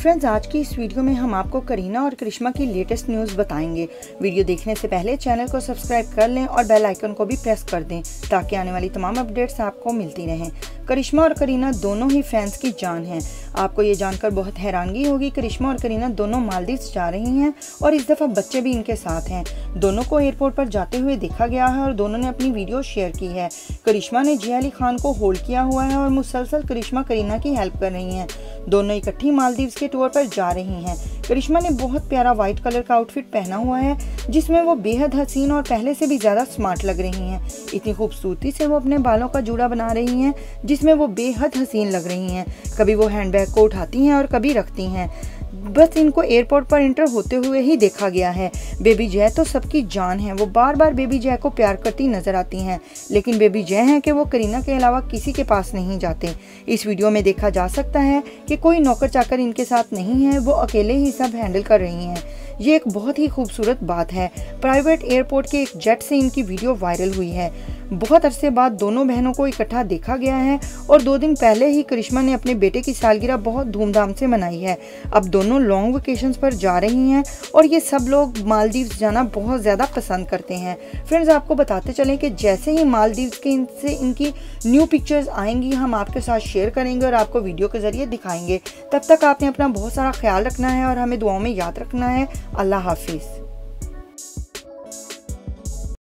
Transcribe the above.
Friends आज की इस वीडियो में हम आपको करीना और करिश्मा की लेटेस्ट न्यूज़ बताएँगे। वीडियो देखने से पहले चैनल को सब्सक्राइब कर लें और बेल आइकन को भी प्रेस कर दें, ताकि आने वाली तमाम अपडेट्स आपको मिलती रहें। करिश्मा और करीना दोनों ही फैंस की जान हैं। आपको ये जानकर बहुत हैरानगी होगी, करिश्मा और करीना दोनों मालदीव्स जा रही हैं और इस दफ़ा बच्चे भी इनके साथ हैं। दोनों को एयरपोर्ट पर जाते हुए देखा गया है और दोनों ने अपनी वीडियो शेयर की है। करिश्मा ने जिया अली खान को होल्ड किया हुआ है और मुसलसल करिश्मा करीना की हेल्प कर रही हैं। दोनों इकट्ठी मालदीव्स के टूर पर जा रही हैं। करिश्मा ने बहुत प्यारा व्हाइट कलर का आउटफिट पहना हुआ है, जिसमें वो बेहद हसीन और पहले से भी ज़्यादा स्मार्ट लग रही हैं। इतनी खूबसूरती से वो अपने बालों का जूड़ा बना रही हैं जिसमें वो बेहद हसीन लग रही हैं। कभी वो हैंडबैग को उठाती हैं और कभी रखती हैं। बस इनको एयरपोर्ट पर इंटर होते हुए ही देखा गया है। बेबी जय तो सबकी जान है। वो बार बार बेबी जय को प्यार करती नज़र आती हैं। लेकिन बेबी जय हैं कि वो करीना के अलावा किसी के पास नहीं जाते। इस वीडियो में देखा जा सकता है कि कोई नौकर चाकर इनके साथ नहीं है। वो अकेले ही सब हैंडल कर रही हैं। ये एक बहुत ही खूबसूरत बात है। प्राइवेट एयरपोर्ट के एक जेट से इनकी वीडियो वायरल हुई है। बहुत अरसे बाद दोनों बहनों को इकट्ठा देखा गया है और दो दिन पहले ही करिश्मा ने अपने बेटे की सालगिरह बहुत धूमधाम से मनाई है। अब दोनों लॉन्ग वेकेशन पर जा रही हैं और ये सब लोग मालदीव्स जाना बहुत ज़्यादा पसंद करते हैं। फ्रेंड्स आपको बताते चलें कि जैसे ही मालदीव्स के इनसे इनकी न्यू पिक्चर्स आएँगी, हम आपके साथ शेयर करेंगे और आपको वीडियो के ज़रिए दिखाएँगे। तब तक आपने अपना बहुत सारा ख्याल रखना है और हमें दुआओं में याद रखना है। अल्लाह हाफिज़।